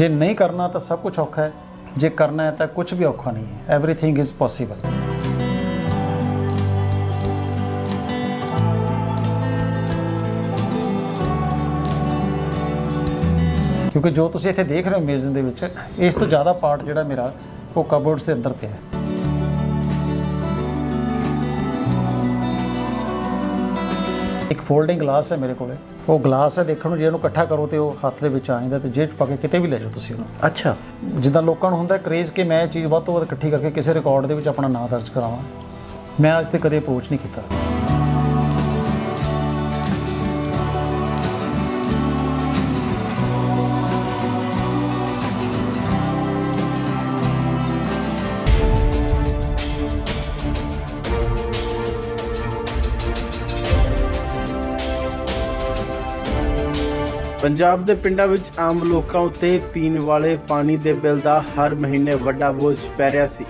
ਜੇ ਨਹੀਂ ਕਰਨਾ ਤਾਂ ਸਭ ਕੁਝ ਔਖਾ ਹੈ। ਜੇ ਕਰਨਾ ਹੈ ਤਾਂ ਕੁਝ ਵੀ ਔਖਾ ਨਹੀਂ ਹੈ। ਐਵਰੀਥਿੰਗ ਇਜ਼ ਪੋਸੀਬਲ ਕਿਉਂਕਿ ਜੋ ਤੁਸੀਂ ਇੱਥੇ ਦੇਖ ਰਹੇ ਹੋ ਮਿਊਜ਼ੀਅਮ ਦੇ ਵਿੱਚ, ਇਸ ਤੋਂ ਜ਼ਿਆਦਾ ਪਾਰਟ ਜਿਹੜਾ ਮੇਰਾ ਉਹ ਕਬਰਡਸ ਦੇ ਅੰਦਰ ਪਿਆ ਹੈ। ਇੱਕ ਫੋਲਡਿੰਗ ਗਲਾਸ ਹੈ ਮੇਰੇ ਕੋਲੇ। ਉਹ ਗਲਾਸ ਹੈ ਦੇਖਣ ਨੂੰ ਜੇ ਇਹਨੂੰ ਇਕੱਠਾ ਕਰੋ ਤੇ ਉਹ ਹੱਥ ਦੇ ਵਿੱਚ ਆ ਜਾਂਦਾ ਤੇ ਜੇਬ 'ਚ ਪਾ ਕੇ ਕਿਤੇ ਵੀ ਲੈ ਜਾਓ ਤੁਸੀਂ ਉਹਨੂੰ। ਅੱਛਾ। ਜਿੱਦਾਂ ਲੋਕਾਂ ਨੂੰ ਹੁੰਦਾ ਕਰੇਜ਼ ਕਿ ਮੈਂ ਇਹ ਚੀਜ਼ ਵੱਧ ਤੋਂ ਵੱਧ ਇਕੱਠੀ ਕਰਕੇ ਕਿਸੇ ਰਿਕਾਰਡ ਦੇ ਵਿੱਚ ਆਪਣਾ ਨਾਮ ਦਰਜ ਕਰਾਵਾਂ। ਮੈਂ ਅੱਜ ਤੱਕ ਕਦੇ ਅਪਰੋਚ ਨਹੀਂ ਕੀਤਾ। ਪੰਜਾਬ ਦੇ ਪਿੰਡਾਂ ਵਿੱਚ ਆਮ ਲੋਕਾਂ ਉੱਤੇ ਪੀਣ ਵਾਲੇ ਪਾਣੀ ਦੇ ਬਿੱਲ ਦਾ ਹਰ ਮਹੀਨੇ ਵੱਡਾ ਬੋਝ ਪੈ ਰਿਹਾ ਸੀ।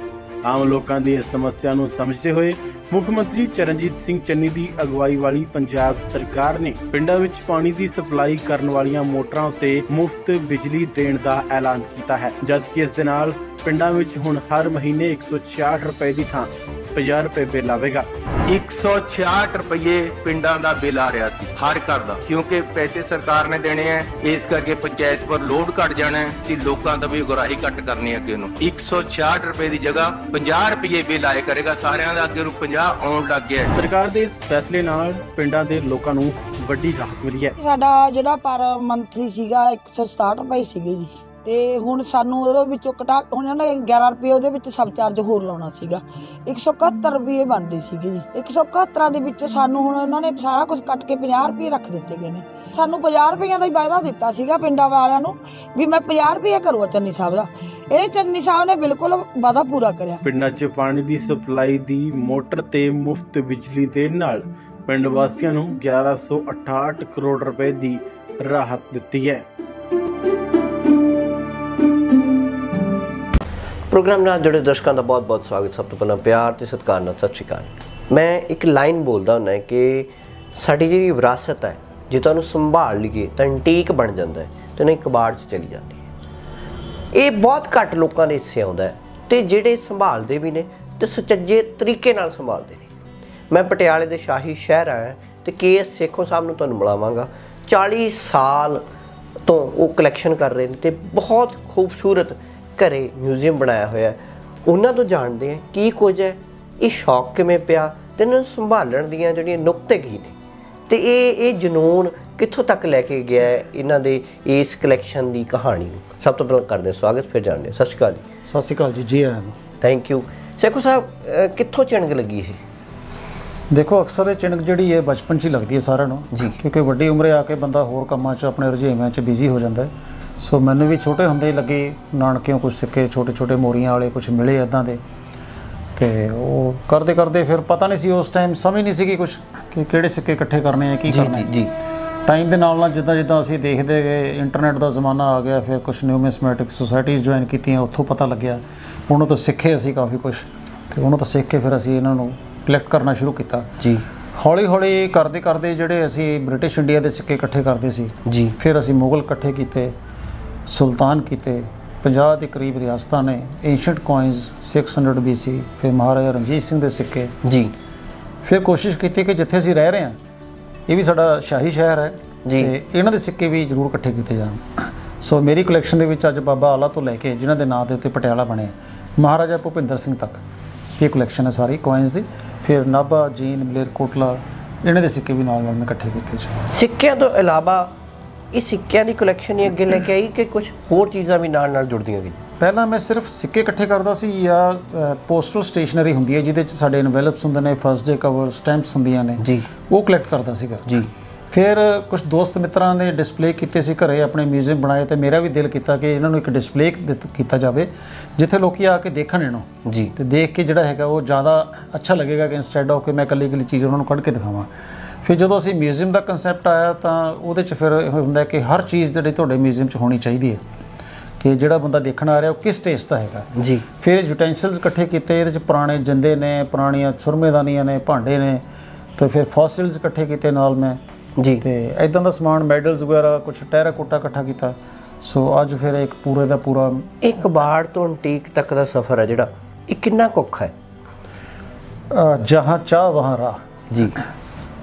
ਆਮ ਲੋਕਾਂ ਦੀ ਇਸ ਸਮੱਸਿਆ ਨੂੰ ਸਮਝਦੇ ਹੋਏ ਮੁੱਖ ਮੰਤਰੀ ਚਰਨਜੀਤ ਸਿੰਘ ਚੰਨੀ ਦੀ ਅਗਵਾਈ ਵਾਲੀ ਪੰਜਾਬ ਸਰਕਾਰ ਨੇ ਪਿੰਡਾਂ ਵਿੱਚ ਪਾਣੀ ਦੀ ਸਪਲਾਈ ਕਰਨ ਵਾਲੀਆਂ ਮੋਟਰਾਂ ਉੱਤੇ ਮੁਫਤ ਬਿਜਲੀ ਦੇਣ ਦਾ ਐਲਾਨ ਕੀਤਾ ਹੈ। ਜਦਕਿ ਇਸ ਦੇ ਨਾਲ ਪਿੰਡਾਂ ਵਿੱਚ ਹੁਣ ਹਰ ਮਹੀਨੇ 166 ਰੁਪਏ ਦੀ ਥਾਂ 50 ਰੁਪਏ ਬਿੱਲ ਆਵੇਗਾ। 166 ਰੁਪਏ ਪਿੰਡਾਂ ਦਾ ਬਿੱਲ ਆ ਰਿਹਾ ਸੀ ਹਰ ਘਰ ਦਾ। ਕਿਉਂਕਿ ਪੈਸੇ ਸਰਕਾਰ ਨੇ ਦੇਣੇ ਆ ਇਸ ਕਰਕੇ ਪੰਚਾਇਤ ਪਰ ਲੋਡ ਘਟ ਜਾਣਾ ਹੈ ਸੀ ਲੋਕਾਂ ਦਾ ਵੀ ਗੁਰਾਹੀ ਘਟ ਕਰਨੀ ਹੈ ਅੱਗੇ ਨੂੰ। 166 ਰੁਪਏ ਦੀ ਜਗ੍ਹਾ 50 ਰੁਪਏ ਬਿੱਲ ਆਏ ਕਰੇਗਾ ਸਾਰਿਆਂ ਦਾ ਅੱਗੇ ਨੂੰ 50 ਆਉਣ ਲੱਗ ਗਿਆ ਸਰਕਾਰ ਦੇ ਇਸ ਫੈਸਲੇ ਨਾਲ ਪਿੰਡਾਂ ਦੇ ਲੋਕਾਂ ਨੂੰ ਵੱਡੀ ਰਾਹਤ ਮਿਲੀ ਹੈ ਸਾਡਾ ਜਿਹੜਾ ਪਰ ਮੰਥਲੀ ਸੀਗਾ 167 ਰੁਪਏ ਸੀਗੇ ਜੀ। ਤੇ ਹੁਣ ਸਾਨੂੰ ਉਹਦੇ ਵਿੱਚੋਂ ਕਟਾ, ਹੁਣ ਨੇ 11 ਰੁਪਏ ਉਹਦੇ ਵਿੱਚ ਸਬ ਚਾਰਜ ਹੋਰ ਲਾਉਣਾ ਸੀਗਾ। 171 ਰੁਪਏ ਬਣਦੇ ਸੀਗੇ ਜੀ। 171 ਦੇ ਵਿੱਚੋਂ ਸਾਨੂੰ ਹੁਣ ਉਹਨਾਂ ਨੇ ਸਾਰਾ ਕੁਝ ਕੱਟ ਕੇ 50 ਰੁਪਏ ਰੱਖ ਦਿੱਤੇ ਗਏ ਨੇ। ਸਾਨੂੰ 50 ਰੁਪਈਆਂ ਦਾ ਹੀ ਵਾਅਦਾ ਦਿੱਤਾ ਸੀਗਾ ਪਿੰਡਾਂ ਵਾਲਿਆਂ ਨੂੰ ਵੀ ਮੈਂ 50 ਰੁਪਏ ਕਰੂਆ ਚੰਨੀ ਸਾਹਿਬ ਦਾ। ਇਹ ਚੰਨੀ ਸਾਹਿਬ ਨੇ ਬਿਲਕੁਲ ਵਾਅਦਾ ਪੂਰਾ ਕਰਿਆ। ਪਿੰਡਾਂ 'ਚ ਪਾਣੀ ਦੀ ਸਪਲਾਈ ਦੀ, ਮੋਟਰ ਤੇ ਮੁਫਤ ਬਿਜਲੀ ਦੇ ਨਾਲ ਪਿੰਡ ਵਾਸੀਆਂ ਨੂੰ 1168 ਕਰੋੜ ਰੁਪਏ ਦੀ ਰਾਹਤ ਦਿੱਤੀ ਹੈ। ਪ੍ਰੋਗਰਾਮ ਨਾਲ ਜੁੜੇ ਦਰਸ਼ਕਾਂ ਦਾ ਬਹੁਤ-ਬਹੁਤ ਸਵਾਗਤ, ਸਭ ਤੋਂ ਪਹਿਲਾਂ ਪਿਆਰ ਤੇ ਸਤਿਕਾਰ ਨਾਲ ਸਤਿ ਸ਼੍ਰੀ ਅਕਾਲ। ਮੈਂ ਇੱਕ ਲਾਈਨ ਬੋਲਦਾ ਹੁੰਦਾ ਕਿ ਸਾਡੀ ਜਿਹੜੀ ਵਿਰਾਸਤ ਹੈ, ਜੇ ਤੁਹਾਨੂੰ ਸੰਭਾਲ ਲਈਏ ਤਾਂ ਐਂਟੀਕ ਬਣ ਜਾਂਦਾ ਹੈ ਤੇ ਨਹੀਂ ਕਬਾੜ 'ਚ ਚਲੀ ਜਾਂਦੀ ਹੈ। ਇਹ ਬਹੁਤ ਘੱਟ ਲੋਕਾਂ ਦੇ ਹਿੱਸੇ ਆਉਂਦਾ ਹੈ ਤੇ ਜਿਹੜੇ ਸੰਭਾਲਦੇ ਵੀ ਨੇ ਤੇ ਸੁਚੱਜੇ ਤਰੀਕੇ ਨਾਲ ਸੰਭਾਲਦੇ ਨੇ। ਮੈਂ ਪਟਿਆਲੇ ਦੇ ਸ਼ਾਹੀ ਸ਼ਹਿਰ ਆਇਆ ਤੇ ਕੇਐਸ ਸੇਖੋਂ ਸਾਹਿਬ ਨੂੰ ਤੁਹਾਨੂੰ ਮਿਲਾਵਾਂਗਾ। 40 ਸਾਲ ਤੋਂ ਉਹ ਕਲੈਕਸ਼ਨ ਕਰ ਰਹੇ ਨੇ ਤੇ ਬਹੁਤ ਖੂਬਸੂਰਤ ਘਰੇ ਮਿਊਜ਼ੀਅਮ ਬਣਾਇਆ ਹੋਇਆ। ਉਹਨਾਂ ਤੋਂ ਜਾਣਦੇ ਆ ਕੀ ਕੁਝ ਹੈ। ਇਹ ਸ਼ੌਕ ਕਿਵੇਂ ਪਿਆ ਤੇ ਇਹਨਾਂ ਨੂੰ ਸੰਭਾਲਣ ਦੀਆਂ ਜਿਹੜੀਆਂ ਨੁਕਤੇ ਕੀ ਨੇ। ਤੇ ਇਹ ਇਹ ਜਨੂਨ ਕਿੱਥੋਂ ਤੱਕ ਲੈ ਕੇ ਗਿਆ ਹੈ ਇਹਨਾਂ ਦੇ ਇਸ ਕਲੈਕਸ਼ਨ ਦੀ ਕਹਾਣੀ ਨੂੰ। ਸਭ ਤੋਂ ਪਹਿਲਾਂ ਕਰਦੇ ਸਵਾਗਤ ਫਿਰ ਜਾਣਦੇ। ਸਤਿ ਸ਼੍ਰੀ ਅਕਾਲ ਜੀ। ਸਤਿ ਸ਼੍ਰੀ ਅਕਾਲ ਜੀ ਜੀ ਆਇਆਂ ਨੂੰ। ਥੈਂਕ ਯੂ ਸੇਖੋ ਸਾਹਿਬ ਕਿੱਥੋਂ ਚਿਣਗ ਲੱਗੀ ਇਹ? ਦੇਖੋ ਅਕਸਰ ਇਹ ਚਿਣਕ ਜਿਹੜੀ ਹੈ ਬਚਪਨ 'ਚ ਹੀ ਲੱਗਦੀ ਹੈ ਸਾਰਿਆਂ ਨੂੰ। ਕਿਉਂਕਿ ਵੱਡੀ ਉਮਰੇ ਆ ਕੇ ਬੰਦਾ ਹੋਰ ਕੰਮਾਂ 'ਚ ਆਪਣੇ ਰੁਝੇਵਿਆਂ 'ਚ ਬਿਜ਼ੀ ਹੋ ਜਾਂਦਾ ਹੈ। ਸੋ ਮੈਨੂੰ ਵੀ ਛੋਟੇ ਹੁੰਦੇ ਲੱਗੇ ਨਾਨਕਿਓਂ ਕੁਝ ਸਿੱਕੇ ਛੋਟੇ ਛੋਟੇ ਮੋਰੀਆਂ ਵਾਲੇ ਕੁਝ ਮਿਲੇ ਇਦਾਂ ਦੇ। ਤੇ ਉਹ ਕਰਦੇ ਕਰਦੇ ਫਿਰ ਪਤਾ ਨਹੀਂ ਸੀ ਉਸ ਟਾਈਮ ਸਮਝ ਨਹੀਂ ਸੀਗੀ ਕੁਝ ਕਿ ਕਿਹੜੇ ਸਿੱਕੇ ਇਕੱਠੇ ਕਰਨੇ ਆ ਕੀ ਕਰਨਾ ਹੈ ਜੀ ਟਾਈਮ ਦੇ ਨਾਲ ਨਾਲ ਜਿੱਦਾਂ ਜਿੱਦਾਂ ਅਸੀਂ ਦੇਖਦੇ ਗਏ ਇੰਟਰਨੈਟ ਦਾ ਜ਼ਮਾਨਾ ਆ ਗਿਆ ਫਿਰ ਕੁਝ ਨਿਊਮਿਸਮੈਟਿਕ ਸੁਸਾਇਟੀਜ਼ ਜੁਆਇਨ ਕੀਤੀਆਂ ਉੱਥੋਂ ਪਤਾ ਲੱਗਿਆ। ਉਹਨਾਂ ਤੋਂ ਸਿੱਖੇ ਅਸੀਂ ਕਾਫੀ ਕੁਝ ਤੇ ਉਹਨਾਂ ਤੋਂ ਸਿੱਖ ਕੇ ਫਿਰ ਅਸੀਂ ਇਹਨਾਂ ਨੂੰ ਕਲੈਕਟ ਕਰਨਾ ਸ਼ੁਰੂ ਕੀਤਾ। ਜੀ। ਹੌਲੀ ਹੌਲੀ ਕਰਦੇ ਕਰਦੇ ਜਿਹੜੇ ਅਸੀਂ ਬ੍ਰਿਟਿਸ਼ ਇੰਡੀਆ ਦੇ ਸਿੱਕੇ ਇਕੱਠੇ ਕਰਦੇ ਸੀ ਜੀ। ਫਿਰ ਅਸੀਂ ਮੁਗਲ ਇਕੱਠੇ ਕੀਤੇ। ਸੁਲਤਾਨ ਕੀਤੇ 50 ਦੇ ਕਰੀਬ ਰਿਆਸਤਾਂ ਨੇ ਐਂਸ਼ੀਅੰਟ ਕੋਇਨਸ 600 BC ਫਿਰ ਮਹਾਰਾਜਾ ਰਣਜੀਤ ਸਿੰਘ ਦੇ ਸਿੱਕੇ। ਜੀ। ਫਿਰ ਕੋਸ਼ਿਸ਼ ਕੀਤੀ ਕਿ ਜਿੱਥੇ ਅਸੀਂ ਰਹਿ ਰਹੇ ਹਾਂ ਇਹ ਵੀ ਸਾਡਾ ਸ਼ਾਹੀ ਸ਼ਹਿਰ ਹੈ ਜੀ। ਤੇ ਇਹਨਾਂ ਦੇ ਸਿੱਕੇ ਵੀ ਜ਼ਰੂਰ ਇਕੱਠੇ ਕੀਤੇ ਜਾਣ। ਸੋ ਮੇਰੀ ਕਲੈਕਸ਼ਨ ਦੇ ਵਿੱਚ ਅੱਜ ਬਾਬਾ ਆਲਾ ਤੋਂ ਲੈ ਕੇ ਜਿਨ੍ਹਾਂ ਦੇ ਨਾਂ ਦੇ ਉੱਤੇ ਪਟਿਆਲਾ ਬਣਿਆ ਮਹਾਰਾਜਾ ਭੁਪਿੰਦਰ ਸਿੰਘ ਤੱਕ। ਇਹ ਕਲੈਕਸ਼ਨ ਹੈ ਸਾਰੀ ਕੋਇਨਸ ਦੀ। ਫਿਰ ਨਾਭਾ ਜੀਂਦ ਮਲੇਰਕੋਟਲਾ ਇਹਨਾਂ ਦੇ ਸਿੱਕੇ ਵੀ ਨਾਲ ਨਾਲ ਮੈਂ ਇਕੱਠੇ ਕੀਤੇ ਜੀ ਸਿੱਕਿਆਂ ਤੋਂ ਇਲਾਵਾ ਇਹ ਸਿੱਕਿਆਂ ਦੀ ਕਲੈਕਸ਼ਨ ਹੀ ਅੱਗੇ ਲੈ ਕੇ ਆਈ ਕਿ ਕੁਝ ਹੋਰ ਚੀਜ਼ਾਂ ਵੀ ਨਾਲ ਨਾਲ ਜੁੜਦੀਆਂ ਗਈਆਂ? ਪਹਿਲਾਂ ਮੈਂ ਸਿਰਫ ਸਿੱਕੇ ਇਕੱਠੇ ਕਰਦਾ ਸੀ ਜਾਂ ਪੋਸਟਲ ਸਟੇਸ਼ਨਰੀ ਹੁੰਦੀ ਹੈ ਜਿਹਦੇ ਚ ਸਾਡੇ ਇਨਵੈਲਪਸ ਹੁੰਦੇ ਨੇ ਫਰਸਟ ਡੇ ਕਵਰ ਸਟੈਂਪਸ ਹੁੰਦੀਆਂ ਨੇ ਜੀ। ਉਹ ਕਲੈਕਟ ਕਰਦਾ ਸੀਗਾ। ਜੀ। ਫਿਰ ਕੁਝ ਦੋਸਤ ਮਿੱਤਰਾਂ ਨੇ ਡਿਸਪਲੇ ਕੀਤੇ ਸੀ ਘਰੇ ਆਪਣੇ ਮਿਊਜ਼ੀਅਮ ਬਣਾਏ ਤੇ ਮੇਰਾ ਵੀ ਦਿਲ ਕੀਤਾ ਕਿ ਇਹਨਾਂ ਨੂੰ ਇੱਕ ਡਿਸਪਲੇ ਕੀਤਾ ਜਾਵੇ ਜਿੱਥੇ ਲੋਕੀ ਆ ਕੇ ਦੇਖਣ ਇਹਨੂੰ। ਜੀ। ਤੇ ਦੇਖ ਕੇ ਜਿਹੜਾ ਹੈਗਾ ਉਹ ਜ਼ਿਆਦਾ ਅੱਛਾ ਲੱਗੇਗਾ ਕਿ ਇਨਸਟੈਡ ਆਫ ਕਿ ਮੈਂ ਇਕੱਲੀ ਇਕੱਲੀ ਚੀਜ਼ ਉਹਨਾਂ ਨੂੰ ਕੱਢ ਕੇ ਦਿਖਾਵਾਂ। ਫਿਰ ਜਦੋਂ ਅਸੀਂ ਮਿਊਜ਼ੀਅਮ ਦਾ ਕਨਸੈਪਟ ਆਇਆ ਤਾਂ ਉਹਦੇ 'ਚ ਫਿਰ ਇਹ ਹੁੰਦਾ ਕਿ ਹਰ ਚੀਜ਼ ਜਿਹੜੀ ਤੁਹਾਡੇ ਮਿਊਜ਼ੀਅਮ 'ਚ ਹੋਣੀ ਚਾਹੀਦੀ ਹੈ ਕਿ ਜਿਹੜਾ ਬੰਦਾ ਦੇਖਣ ਆ ਰਿਹਾ ਉਹ ਕਿਸ ਟੇਸਟ ਦਾ ਹੈਗਾ। ਜੀ। ਫਿਰ ਯੂਟੈਂਸਿਲਸ ਇਕੱਠੇ ਕੀਤੇ ਇਹਦੇ 'ਚ ਪੁਰਾਣੇ ਜਿੰਦੇ ਨੇ ਪੁਰਾਣੀਆਂ ਸੁਰਮੇਦਾਨੀਆਂ ਨੇ ਭਾਂਡੇ ਨੇ ਤੇ ਫਿਰ ਫੋਸਿਲਸ ਇਕੱਠੇ ਕੀਤੇ ਨਾਲ ਮੈਂ। ਜੀ। ਤੇ ਐਦਾਂ ਦਾ ਸਮਾਨ ਮੈਡਲਸ ਵਗੈਰਾ ਕੁਝ ਟੈਰਾਕੋਟਾ ਇਕੱਠਾ ਕੀਤਾ। ਸੋ ਅੱਜ ਫਿਰ ਇੱਕ ਪੂਰੇ ਦਾ ਪੂਰਾ ਇਹ ਕਬਾੜ ਤੋਂ ਐਂਟੀਕ ਤੱਕ ਦਾ ਸਫ਼ਰ ਹੈ ਜਿਹੜਾ ਇਹ ਕਿੰਨਾ ਕੁ ਔਖਾ ਹੈ? ਜਹਾਂ ਚਾਹ ਵਹਾਂ ਰਾਹ। ਜੀ।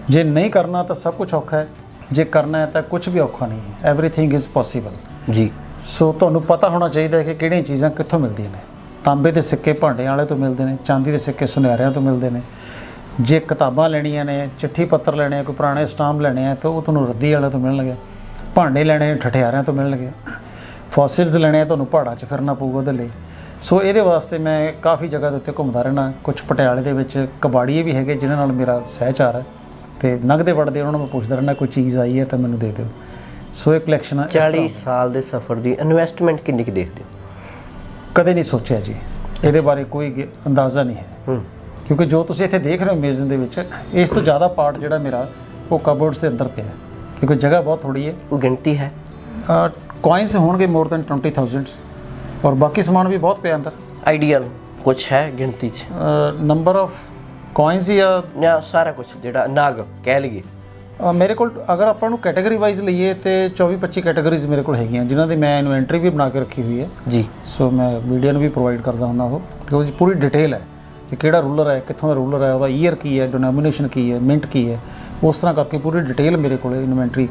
ਜੇ ਨਹੀਂ ਕਰਨਾ ਤਾਂ ਸਭ ਕੁਝ ਔਖਾ ਹੈ। ਜੇ ਕਰਨਾ ਹੈ ਤਾਂ ਕੁਝ ਵੀ ਔਖਾ ਨਹੀਂ ਹੈ। ਐਵਰੀਥਿੰਗ ਇਜ਼ ਪੋਸੀਬਲ ਜੀ। ਸੋ ਤੁਹਾਨੂੰ ਪਤਾ ਹੋਣਾ ਚਾਹੀਦਾ ਹੈ ਕਿ ਕਿਹੜੀਆਂ ਚੀਜ਼ਾਂ ਕਿੱਥੋਂ ਮਿਲਦੀਆਂ ਨੇ। ਤਾਂਬੇ ਦੇ ਸਿੱਕੇ ਭਾਂਡਿਆਂ ਵਾਲੇ ਤੋਂ ਮਿਲਦੇ ਨੇ ਚਾਂਦੀ ਦੇ ਸਿੱਕੇ ਸੁਨਿਆਰਿਆਂ ਤੋਂ ਮਿਲਦੇ ਨੇ। ਜੇ ਕਿਤਾਬਾਂ ਲੈਣੀਆਂ ਨੇ ਚਿੱਠੀ ਪੱਤਰ ਲੈਣੇ ਕੋਈ ਪੁਰਾਣੇ ਸਟਾਂਪ ਲੈਣੇ ਆ ਤਾਂ ਉਹ ਤੁਹਾਨੂੰ ਰੱਦੀ ਵਾਲੇ ਤੋਂ ਮਿਲਣਗੇ। ਭਾਂਡੇ ਲੈਣੇ ਠਠਿਆਰਿਆਂ ਤੋਂ ਮਿਲਣਗੇ। ਫੋਸਿਲਸ ਲੈਣੇ ਆ ਤੁਹਾਨੂੰ ਪਹਾੜਾਂ 'ਚ ਫਿਰਨਾ ਪਊਗਾ ਉਹਦੇ ਲਈ। ਸੋ ਇਹਦੇ ਵਾਸਤੇ ਮੈਂ ਕਾਫੀ ਜਗ੍ਹਾ ਦੇ ਉੱਤੇ ਘੁੰਮਦਾ ਰਹਿਣਾ ਕੁਝ ਪਟਿਆਲੇ ਦੇ ਵਿੱਚ ਕਬਾੜੀਏ ਵੀ ਹੈਗੇ ਜਿਨ੍ਹਾਂ ਨਾਲ ਮੇਰਾ ਸਹਿਚਾਰ ਹੈ। ਤੇ ਨਗਦੇ ਵੜਦੇ ਉਹਨਾਂ ਨੂੰ ਮੈਂ ਪੁੱਛਦਾ ਰਹਿਣਾ ਕੋਈ ਚੀਜ਼ ਆਈ ਹੈ ਤਾਂ ਮੈਨੂੰ ਦੇ ਦਿਓ। ਸੋ ਇਹ ਕਲੈਕਸ਼ਨ 40 ਸਾਲ ਦੇ ਸਫ਼ਰ ਦੀ ਇਨਵੈਸਟਮੈਂਟ ਕਿੰਨੀ ਕੁ ਦੇਖਦੇ ਕਦੇ ਨਹੀਂ ਸੋਚਿਆ ਜੀ। ਇਹਦੇ ਬਾਰੇ ਕੋਈ ਅੰਦਾਜ਼ਾ ਨਹੀਂ ਹੈ। ਹੂੰ। ਕਿਉਂਕਿ ਜੋ ਤੁਸੀਂ ਇੱਥੇ ਦੇਖ ਰਹੇ ਹੋ ਮਿਊਜ਼ੀਅਮ ਦੇ ਵਿੱਚ ਇਸ ਤੋਂ ਜ਼ਿਆਦਾ ਪਾਰਟ ਜਿਹੜਾ ਮੇਰਾ ਉਹ ਕਬਰਡਸ ਦੇ ਅੰਦਰ ਪਿਆ ਹੈ। ਕਿਉਂਕਿ ਜਗ੍ਹਾ ਬਹੁਤ ਥੋੜੀ ਹੈ। ਉਹ ਗਿਣਤੀ ਹੈ? ਕੋਇਨਸ ਹੋਣਗੇ ਮੋਰ ਦੈਨ 20000 ਔਰ ਬਾਕੀ ਸਮਾਨ ਵੀ ਬਹੁਤ ਪਿਆ ਅੰਦਰ। ਆਈਡੀਅਲ ਕੁਝ ਹੈ ਗਿਣਤੀ 'ਚ? ਨੰਬਰ ਆਫ ਕੋਇਨਸ ਜਾਂ ਜਾਂ ਸਾਰਾ ਕੁਝ ਜਿਹੜਾ ਨਾਗ ਕਹਿ ਲਈਏ। ਮੇਰੇ ਕੋਲ ਅਗਰ ਆਪਾਂ ਨੂੰ ਕੈਟਾਗਰੀ ਵਾਈਜ਼ ਲਈਏ ਤੇ 24 25 ਕੈਟਾਗਰੀਜ਼ ਮੇਰੇ ਕੋਲ ਹੈਗੀਆਂ ਜਿਨ੍ਹਾਂ ਦੀ ਮੈਂ ਇਨਵੈਂਟਰੀ ਵੀ ਬਣਾ ਕੇ ਰੱਖੀ ਹੋਈ ਹੈ। ਜੀ। ਸੋ ਮੈਂ ਮੀਡੀਆ ਨੂੰ ਵੀ ਪ੍ਰੋਵਾਈਡ ਕਰਦਾ ਹੁੰਦਾ ਉਹ। ਕਿ ਉਹਦੀ ਪੂਰੀ ਡਿਟੇਲ ਹੈ ਕਿ ਕਿਹੜਾ ਰੂਲਰ ਹੈ ਕਿੱਥੋਂ ਦਾ ਰੂਲਰ ਹੈ ਉਹਦਾ ਈਅਰ ਕੀ ਹੈ ਡਿਨੋਮੀਨੇਸ਼ਨ ਕੀ ਹੈ ਮਿੰਟ ਕੀ ਹੈ। ਉਸ ਤਰ੍ਹਾਂ ਕਰਕੇ ਪੂਰੀ ਡਿਟੇਲ ਮੇਰੇ ਕੋਲ ਇਨਵੈਂਟਰੀ